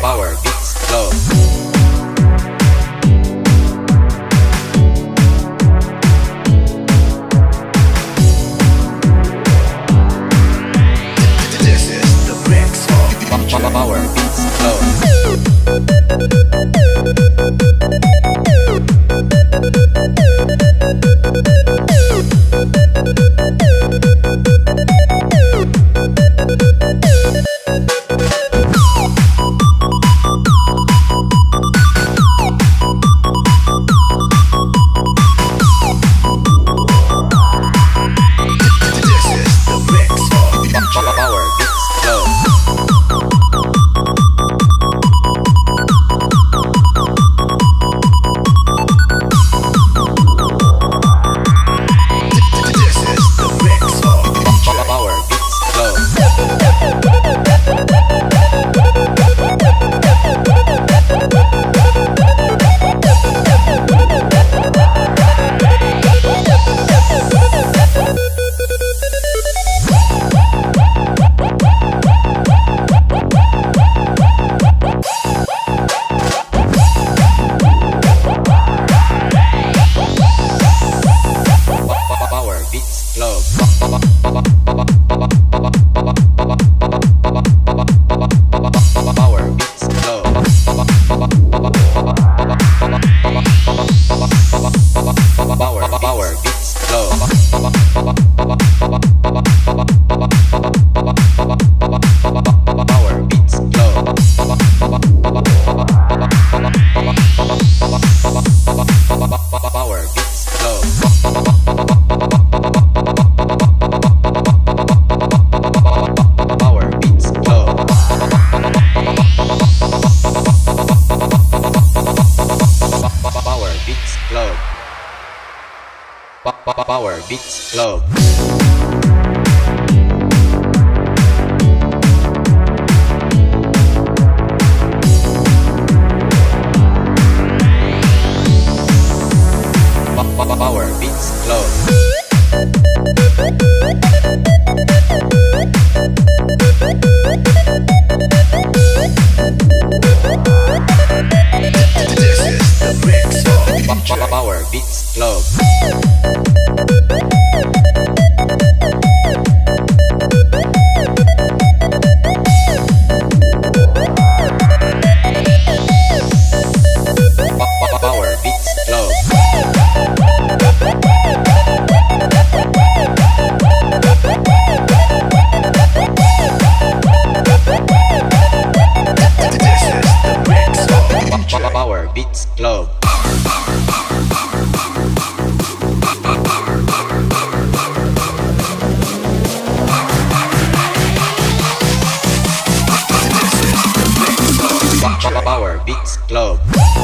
Power Beats Club. Power Beats Club. Power Beats Club. Power Beats Club.